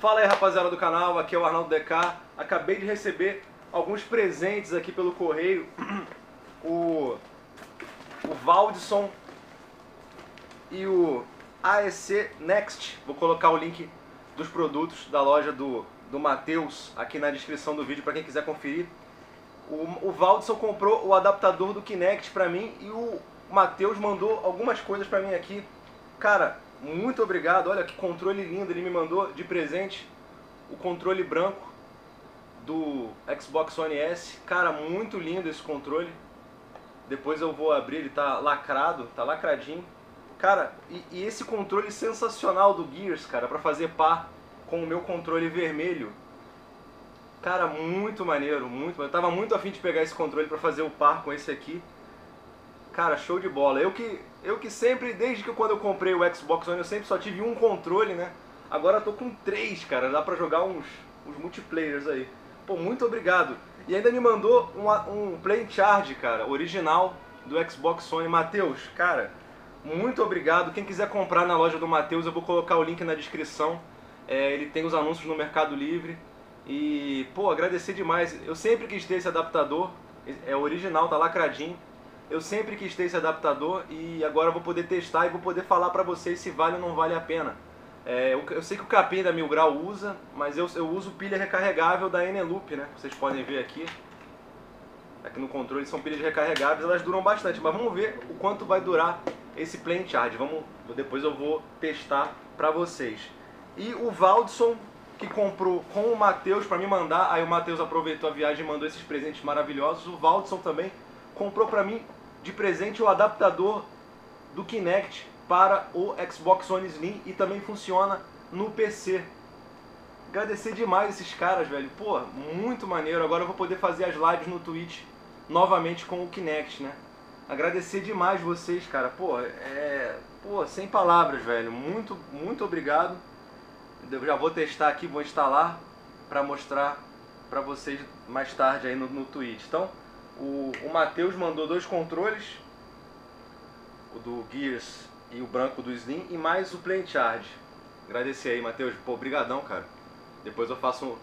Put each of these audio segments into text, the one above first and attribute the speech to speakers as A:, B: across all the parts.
A: Fala aí rapaziada do canal, aqui é o Arnaldo DK. Acabei de receber alguns presentes aqui pelo correio. O, o Valdson e o AEC Next. Vou colocar o link dos produtos da loja do, do Matheus aqui na descrição do vídeo para quem quiser conferir. O, o Valdson comprou o adaptador do Kinect pra mim e o Matheus mandou algumas coisas pra mim aqui. Cara, muito obrigado. Olha que controle lindo ele me mandou de presente. O controle branco do Xbox One S. Cara, muito lindo esse controle. Depois eu vou abrir, ele tá lacrado, tá lacradinho. Cara, e, e esse controle sensacional do Gears, cara, para fazer par com o meu controle vermelho. Cara, muito maneiro, muito Eu tava muito afim de pegar esse controle para fazer o par com esse aqui. Cara, show de bola. Eu que, eu que sempre, desde que quando eu comprei o Xbox One, eu sempre só tive um controle, né? Agora eu tô com três, cara. Dá pra jogar uns, uns multiplayers aí. Pô, muito obrigado. E ainda me mandou um, um Play Charge, cara, original do Xbox One. Matheus, cara, muito obrigado. Quem quiser comprar na loja do Matheus, eu vou colocar o link na descrição. É, ele tem os anúncios no Mercado Livre. E, pô, agradecer demais. Eu sempre quis ter esse adaptador. É original, tá lacradinho. Eu sempre quis ter esse adaptador e agora vou poder testar e vou poder falar pra vocês se vale ou não vale a pena. É, eu, eu, sei que o capim da Mil Grau usa, mas eu, eu uso pilha recarregável da Eneloop, né? Vocês podem ver aqui. Aqui no controle são pilhas recarregáveis, elas duram bastante. Mas vamos ver o quanto vai durar esse Plane Charge. Vamos, depois eu vou testar pra vocês. E o Valdson, que comprou com o Matheus para me mandar, aí o Matheus aproveitou a viagem e mandou esses presentes maravilhosos. O Valdson também comprou para mim de presente o adaptador do Kinect para o Xbox One Slim e também funciona no PC. Agradecer demais esses caras, velho. Pô, muito maneiro. Agora eu vou poder fazer as lives no Twitch novamente com o Kinect, né? Agradecer demais vocês, cara. Pô, é. Pô, sem palavras, velho. Muito, muito obrigado. Eu já vou testar aqui, vou instalar para mostrar para vocês mais tarde aí no, no Twitch. Então, o, o Matheus mandou dois controles, o do Gears e o branco do Slim, e mais o Play Charge. Agradecer aí, Matheus. Pô, brigadão, cara. Depois eu faço um,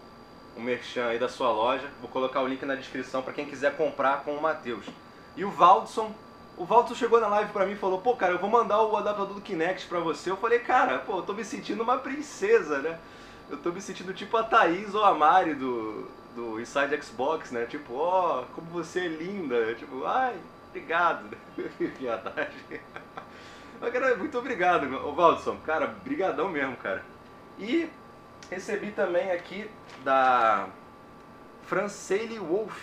A: um merchan aí da sua loja. Vou colocar o link na descrição para quem quiser comprar com o Matheus. E o Valdson, o Valdson chegou na live pra mim e falou, pô, cara, eu vou mandar o adaptador do Kinect pra você. Eu falei, cara, pô, eu tô me sentindo uma princesa, né? Eu tô me sentindo tipo a Thaís ou a Mari do, do Inside Xbox, né? Tipo, ó, oh, como você é linda. Tipo, ai, obrigado. Viadagem. Mas, cara, muito obrigado, ô Valdson. Cara, brigadão mesmo, cara. E recebi também aqui da Francele Wolf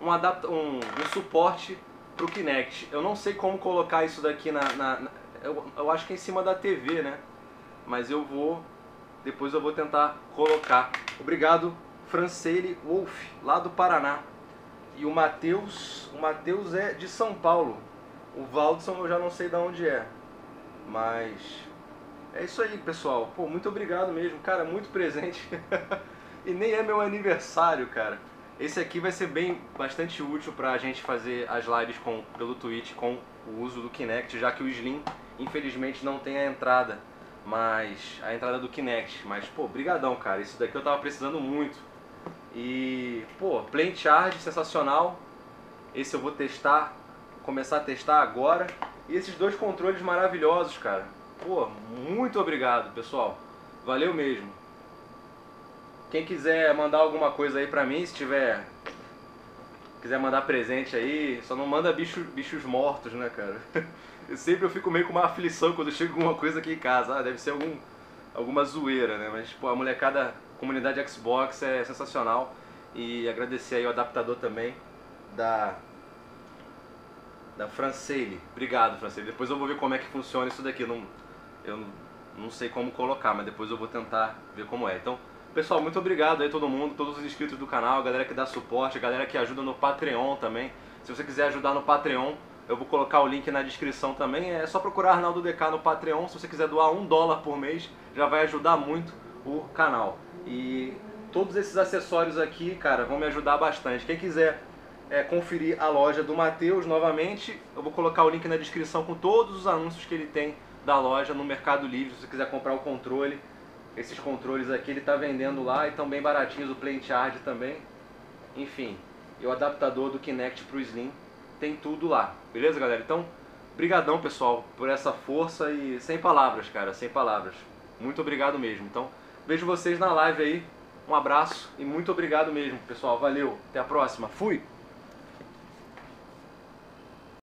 A: um, um, um suporte pro Kinect. Eu não sei como colocar isso daqui na... na, na eu, eu acho que é em cima da TV, né? Mas eu vou... Depois eu vou tentar colocar. Obrigado, Francele Wolf, lá do Paraná. E o Matheus, o Matheus é de São Paulo. O Valdson eu já não sei de onde é. Mas é isso aí, pessoal. Pô, muito obrigado mesmo, cara, muito presente. e nem é meu aniversário, cara. Esse aqui vai ser bem bastante útil pra gente fazer as lives com, pelo Twitch com o uso do Kinect, já que o Slim infelizmente não tem a entrada, mas a entrada do Kinect. Mas pô, brigadão, cara. Isso daqui eu tava precisando muito. E, pô, Play Charge sensacional. Esse eu vou testar, começar a testar agora. E esses dois controles maravilhosos, cara. Pô, muito obrigado, pessoal. Valeu mesmo. Quem quiser mandar alguma coisa aí pra mim, se tiver quiser mandar presente aí, só não manda bicho, bichos mortos, né, cara? Eu sempre eu fico meio com uma aflição quando chega alguma coisa aqui em casa. Ah, deve ser algum, alguma zoeira, né? Mas, pô, a molecada comunidade Xbox é sensacional. E agradecer aí o adaptador também da da Francele. Obrigado, Francele. Depois eu vou ver como é que funciona isso daqui. Não, eu não sei como colocar, mas depois eu vou tentar ver como é. Então, pessoal, muito obrigado aí todo mundo, todos os inscritos do canal, a galera que dá suporte, a galera que ajuda no Patreon também. Se você quiser ajudar no Patreon, eu vou colocar o link na descrição também. É só procurar Arnaldo DK no Patreon. Se você quiser doar um dólar por mês, já vai ajudar muito o canal. E todos esses acessórios aqui, cara, vão me ajudar bastante. Quem quiser é, conferir a loja do Matheus novamente, eu vou colocar o link na descrição com todos os anúncios que ele tem da loja no Mercado Livre, se você quiser comprar o controle. Esses controles aqui ele está vendendo lá e estão bem baratinhos, o Play Charge também. Enfim, e o adaptador do Kinect para o Slim, tem tudo lá. Beleza, galera? Então, brigadão, pessoal, por essa força e sem palavras, cara, sem palavras. Muito obrigado mesmo. Então, vejo vocês na live aí. Um abraço e muito obrigado mesmo, pessoal. Valeu. Até a próxima. Fui!